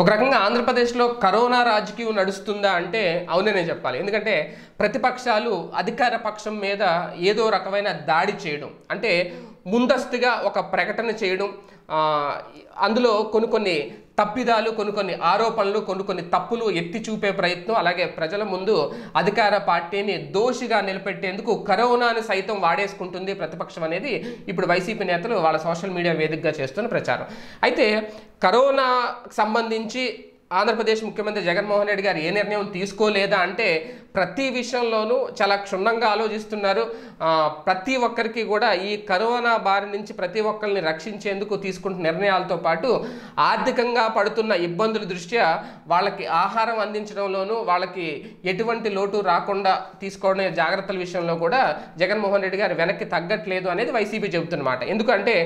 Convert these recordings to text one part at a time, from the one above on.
ఒక రకంగా ఆంధ్రప్రదేశ్లో కరోనా రాజకీయం నడుస్తుందా అంటే అవుననే చెప్పాలి. ఎందుకంటే ప్రతిపక్షాలు అధికార పక్షం మీద ఏదో రకమైన దాడి చేయడం అంటే ముందస్తుగా ఒక ప్రకటన చేయడం అందులో కొన్ని కొన్ని తప్పిదాలు కొన్ని కొన్ని ఆరోపణలు కొన్ని కొన్ని తప్పులు ఎత్తి చూపే ప్రయత్నం అలాగే ప్రజల ముందు అధికార పార్టీని దోషిగా నిలబెట్టేందుకు కరోనాను సైతం వాడేసుకుంటుంది ప్రతిపక్షం అనేది ఇప్పుడు వైసీపీ నేతలు వాళ్ళ సోషల్ మీడియా వేదికగా చేస్తున్న ప్రచారం. అయితే కరోనా సంబంధించి ఆంధ్రప్రదేశ్ ముఖ్యమంత్రి జగన్మోహన్ రెడ్డి గారు ఏ నిర్ణయం తీసుకోలేదా అంటే ప్రతి విషయంలోనూ చాలా క్షుణ్ణంగా ఆలోచిస్తున్నారు. ప్రతి ఒక్కరికి కూడా ఈ కరోనా బారి నుంచి ప్రతి ఒక్కరిని రక్షించేందుకు తీసుకుంటున్న నిర్ణయాలతో పాటు ఆర్థికంగా పడుతున్న ఇబ్బందుల దృష్ట్యా వాళ్ళకి ఆహారం అందించడంలోనూ వాళ్ళకి ఎటువంటి లోటు రాకుండా తీసుకోవడం జాగ్రత్తల విషయంలో కూడా జగన్మోహన్ రెడ్డి గారు వెనక్కి తగ్గట్లేదు అనేది వైసీపీ చెబుతున్నమాట. ఎందుకంటే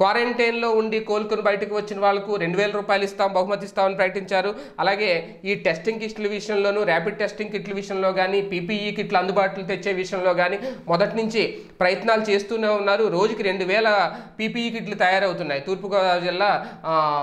క్వారంటైన్లో ఉండి కోలుకుని బయటకు వచ్చిన వాళ్ళకు రెండు వేల రూపాయలు ఇస్తాం బహుమతి ఇస్తామని ప్రకటించారు. అలాగే ఈ టెస్టింగ్ కిట్ల విషయంలోనూ ర్యాపిడ్ టెస్టింగ్ కిట్ల విషయంలో కానీ పీపీఈ కిట్లు అందుబాటులో తెచ్చే విషయంలో కానీ మొదటి నుంచి ప్రయత్నాలు చేస్తూనే ఉన్నారు. రోజుకి రెండు వేల పీపీఈ కిట్లు తయారవుతున్నాయి తూర్పుగోదావరి జిల్లా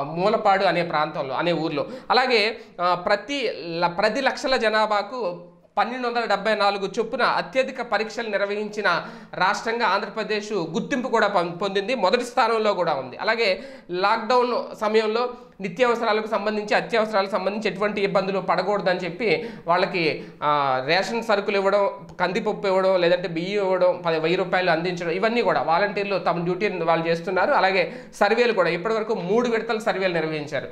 మూలపాడు అనే ప్రాంతంలో అనే ఊర్లో. అలాగే ప్రతి ల- ప్రతి లక్షల జనాభాకు పన్నెండు వందల డెబ్బై నాలుగు చొప్పున అత్యధిక పరీక్షలు నిర్వహించిన రాష్ట్రంగా ఆంధ్రప్రదేశ్ గుర్తింపు కూడా పొందింది. మొదటి స్థానంలో కూడా ఉంది. అలాగే లాక్డౌన్ సమయంలో నిత్యావసరాలకు సంబంధించి అత్యవసరాలకు సంబంధించి ఎటువంటి ఇబ్బందులు పడకూడదని చెప్పి వాళ్ళకి రేషన్ సరుకులు ఇవ్వడం కందిపప్పు ఇవ్వడం లేదంటే బియ్యం ఇవ్వడం పది వెయ్యి రూపాయలు అందించడం ఇవన్నీ కూడా వాలంటీర్లు తమ డ్యూటీని వాళ్ళు చేస్తున్నారు. అలాగే సర్వేలు కూడా ఇప్పటివరకు మూడు విడతల సర్వేలు నిర్వహించారు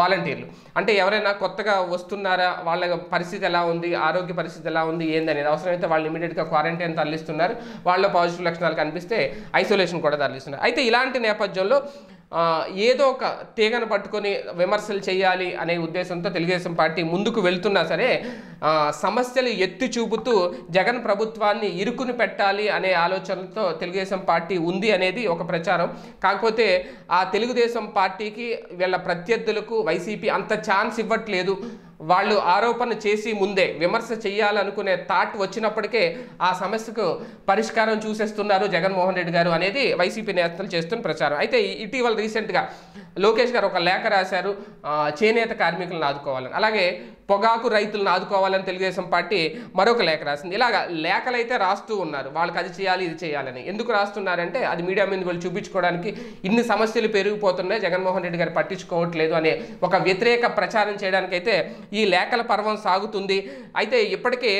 వాలంటీర్లు. అంటే ఎవరైనా కొత్తగా వస్తున్నారా? వాళ్ళ పరిస్థితి ఎలా ఉంది? ఆరోగ్య పరిస్థితి ఎలా ఉంది? ఏందనేది అవసరమైతే వాళ్ళు ఇమీడియట్గా క్వారంటైన్ తరలిస్తున్నారు. వాళ్ళ పాజిటివ్ లక్షణాలు కనిపిస్తే ఐసోలేషన్ కూడా తరలిస్తున్నారు. అయితే ఇలాంటి నేపథ్యంలో ఏదో ఒక తీగను పట్టుకొని విమర్శలు చేయాలి అనే ఉద్దేశంతో తెలుగుదేశం పార్టీ ముందుకు వెళ్తున్నా సరే సమస్యలు ఎత్తి చూపుతూ జగన్ ప్రభుత్వాన్ని ఇరుకుని పెట్టాలి అనే ఆలోచనతో తెలుగుదేశం పార్టీ ఉంది అనేది ఒక ప్రచారం. కాకపోతే ఆ తెలుగుదేశం పార్టీకి వీళ్ళ ప్రత్యర్థులకు వైసీపీ అంత ఛాన్స్ ఇవ్వట్లేదు. వాళ్ళు ఆరోపణ చేసి ముందే విమర్శ చేయాలనుకునే థాట్ వచ్చినప్పటికే ఆ సమస్యకు పరిష్కారం చూసేస్తున్నారు జగన్మోహన్ రెడ్డి గారు అనేది వైసీపీ నేతలు చేస్తున్న ప్రచారం. అయితే ఇటీవల రీసెంట్గా లోకేష్ గారు ఒక లేఖ రాశారు చేనేత కార్మికులను ఆదుకోవాలని. అలాగే పొగాకు రైతులను ఆదుకోవాలని తెలుగుదేశం పార్టీ మరొక లేఖ రాసింది. ఇలాగ లేఖలు అయితే రాస్తూ ఉన్నారు. వాళ్ళకి అది చేయాలి ఇది చేయాలని. ఎందుకు రాస్తున్నారంటే అది మీడియా మీద వాళ్ళు చూపించుకోవడానికి ఇన్ని సమస్యలు పెరిగిపోతున్నాయి. జగన్మోహన్ రెడ్డి గారు పట్టించుకోవట్లేదు అనే ఒక వ్యతిరేక ప్రచారం చేయడానికైతే ఈ ఈ లేఖల పర్వం సాగుతుంది. అయితే ఇప్పటికే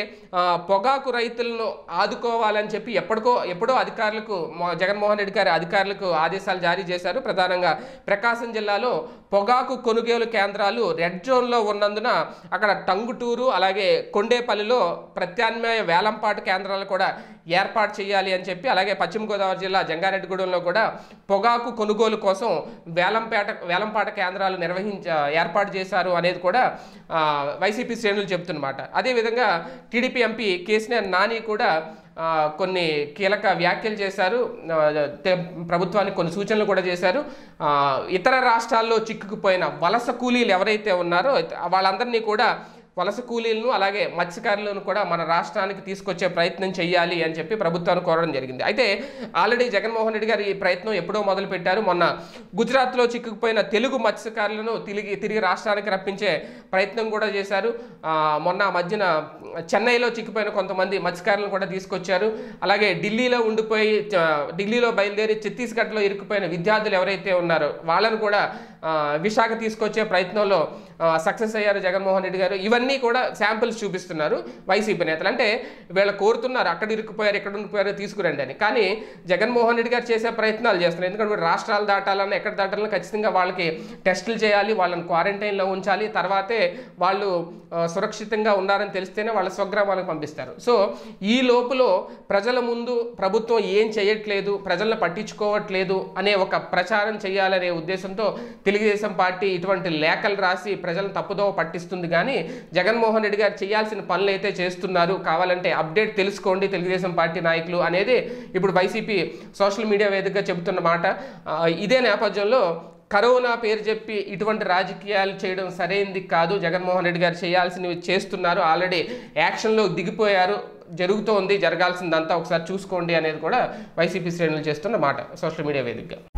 పొగాకు రైతులను ఆదుకోవాలని చెప్పి ఎప్పటికో ఎప్పుడో అధికారులకు జగన్మోహన్ రెడ్డి గారి అధికారులకు ఆదేశాలు జారీ చేశారు. ప్రధానంగా ప్రకాశం జిల్లాలో పొగాకు కొనుగోలు కేంద్రాలు రెడ్ జోన్లో ఉన్నందున అక్కడ టంగుటూరు అలాగే కొండేపల్లిలో ప్రత్యామ్నాయ వేలంపాటు కేంద్రాలు కూడా ఏర్పాటు చేయాలి అని చెప్పి అలాగే పశ్చిమ గోదావరి జిల్లా జంగారెడ్డిగూడెంలో కూడా పొగాకు కొనుగోలు కోసం వేలంపేట వేలంపాట కేంద్రాలు నిర్వహించ ఏర్పాటు చేశారు అనేది కూడా వైసీపీ శ్రేణులు చెబుతున్నమాట. అదేవిధంగా టీడీపీ ఎంపీ కేసీఆర్ నాని కూడా కొన్ని కీలక వ్యాఖ్యలు చేశారు. తె- ప్రభుత్వానికి కొన్ని సూచనలు కూడా చేశారు. ఇతర రాష్ట్రాల్లో చిక్కుకుపోయిన వలస కూలీలు ఎవరైతే ఉన్నారో వాళ్ళందరినీ కూడా వలస కూలీలను అలాగే మత్స్యకారులను కూడా మన రాష్ట్రానికి తీసుకొచ్చే ప్రయత్నం చేయాలి అని చెప్పి ప్రభుత్వాన్ని కోరడం జరిగింది. అయితే ఆల్రెడీ జగన్మోహన్ రెడ్డి గారు ఈ ప్రయత్నం ఎప్పుడో మొదలుపెట్టారు. మొన్న గుజరాత్లో చిక్కుకుపోయిన తెలుగు మత్స్యకారులను తిరిగి తిరిగి రాష్ట్రానికి రప్పించే ప్రయత్నం కూడా చేశారు. మొన్న మధ్యన చెన్నైలో చిక్కుపోయిన కొంతమంది మత్స్యకారులను కూడా తీసుకొచ్చారు. అలాగే ఢిల్లీలో ఉండిపోయి ఢిల్లీలో బయలుదేరి ఛత్తీస్గఢ్లో ఇరుక్కుపోయిన విద్యార్థులు ఎవరైతే ఉన్నారో వాళ్ళను కూడా విశాఖ తీసుకొచ్చే ప్రయత్నంలో సక్సెస్ అయ్యారు జగన్మోహన్ రెడ్డి గారు. ఇవన్నీ కూడా శాంపిల్స్ చూపిస్తున్నారు వైసీపీ నేతలు. అంటే వీళ్ళు కోరుతున్నారు అక్కడ ఇరుక్కుపోయారు ఎక్కడ ఉండిపోయారో తీసుకురండి అని. కానీ జగన్మోహన్ రెడ్డి గారు చేసే ప్రయత్నాలు చేస్తున్నారు. ఎందుకంటే రాష్ట్రాలు దాటాలన్నా ఎక్కడ దాటాలన్నా ఖచ్చితంగా వాళ్ళకి టెస్టులు చేయాలి వాళ్ళని క్వారంటైన్లో ఉంచాలి. తర్వాతే వాళ్ళు సురక్షితంగా ఉన్నారని తెలిస్తేనే వాళ్ళ స్వగ్రామాలకు పంపిస్తారు. సో ఈ లోపల ప్రజల ముందు ప్రభుత్వం ఏం చేయట్లేదు ప్రజలను పట్టించుకోవట్లేదు అనే ఒక ప్రచారం చేయాలనే ఉద్దేశంతో తెలుగుదేశం పార్టీ ఇటువంటి లేఖలు రాసి ప్రజలను తప్పుదోవ పట్టిస్తుంది. కానీ జగన్మోహన్ రెడ్డి గారు చేయాల్సిన పనులు అయితే చేస్తున్నారు. కావాలంటే అప్డేట్ తెలుసుకోండి తెలుగుదేశం పార్టీ నాయకులు అనేది ఇప్పుడు వైసీపీ సోషల్ మీడియా వేదికగా చెబుతున్న మాట. ఇదే నేపథ్యంలో కరోనా పేరు చెప్పి ఇటువంటి రాజకీయాలు చేయడం సరైంది కాదు. జగన్మోహన్ రెడ్డి గారు చేయాల్సినవి చేస్తున్నారు. ఆల్రెడీ యాక్షన్లో దిగిపోయారు. జరుగుతోంది జరగాల్సిందంతా ఒకసారి చూసుకోండి అనేది కూడా వైసీపీ శ్రేణులు చేస్తున్న మాట సోషల్ మీడియా వేదికగా.